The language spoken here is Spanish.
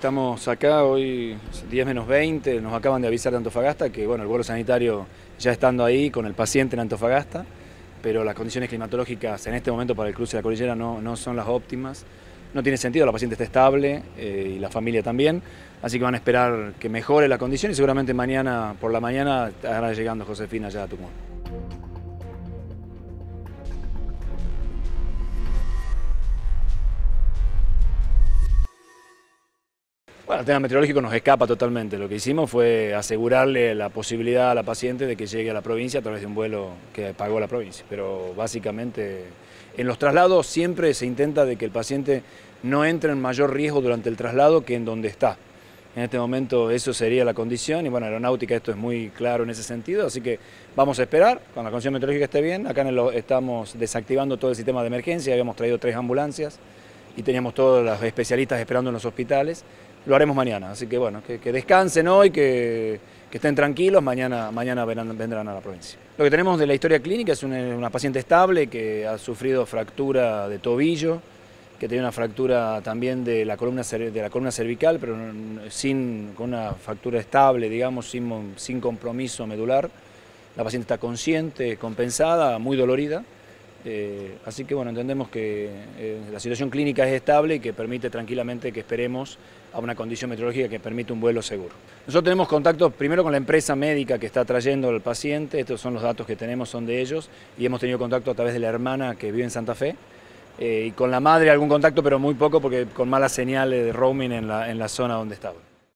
Estamos acá hoy 10 menos 20, nos acaban de avisar de Antofagasta que bueno, el vuelo sanitario ya estando ahí con el paciente en Antofagasta, pero las condiciones climatológicas en este momento para el cruce de la cordillera no, no son las óptimas. No tiene sentido, la paciente está estable eh, y la familia también, así que van a esperar que mejore la condición y seguramente mañana por la mañana estará llegando Josefina ya a Tucumán. Bueno, el tema meteorológico nos escapa totalmente. Lo que hicimos fue asegurarle la posibilidad a la paciente de que llegue a la provincia a través de un vuelo que pagó la provincia. Pero básicamente en los traslados siempre se intenta de que el paciente no entre en mayor riesgo durante el traslado que en donde está. En este momento eso sería la condición y bueno, aeronáutica esto es muy claro en ese sentido, así que vamos a esperar, cuando la condición meteorológica esté bien, acá estamos desactivando todo el sistema de emergencia, habíamos traído tres ambulancias y teníamos todos los especialistas esperando en los hospitales, lo haremos mañana. Así que bueno, que, descansen hoy, que, estén tranquilos, mañana, mañana vendrán, a la provincia. Lo que tenemos de la historia clínica es una, paciente estable que ha sufrido fractura de tobillo, que tiene una fractura también de la columna, de la columna cervical, pero sin, con una fractura estable, digamos, sin, sin compromiso medular. La paciente está consciente, compensada, muy dolorida. Eh, así que bueno, entendemos que eh, la situación clínica es estable y que permite tranquilamente que esperemos a una condición meteorológica que permite un vuelo seguro. Nosotros tenemos contacto primero con la empresa médica que está trayendo al paciente, estos son los datos que tenemos, son de ellos, y hemos tenido contacto a través de la hermana que vive en Santa Fe, eh, y con la madre algún contacto, pero muy poco porque con malas señales de roaming en la, en la zona donde estaba.